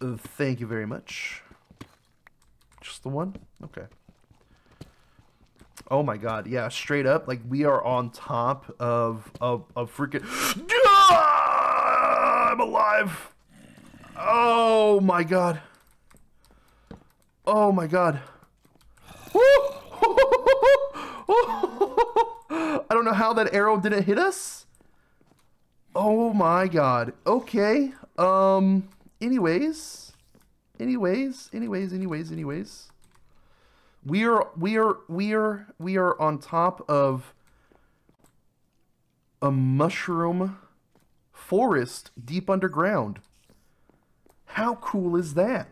Thank you very much. Just the one? Okay. Oh my god, yeah, straight up, like we are on top of of of freaking I'm alive. Oh my god. Oh my god. I don't know how that arrow didn't hit us. Oh my god. Okay. Um anyways. Anyways, anyways, anyways, anyways. We are we are we are we are on top of a mushroom forest deep underground. How cool is that?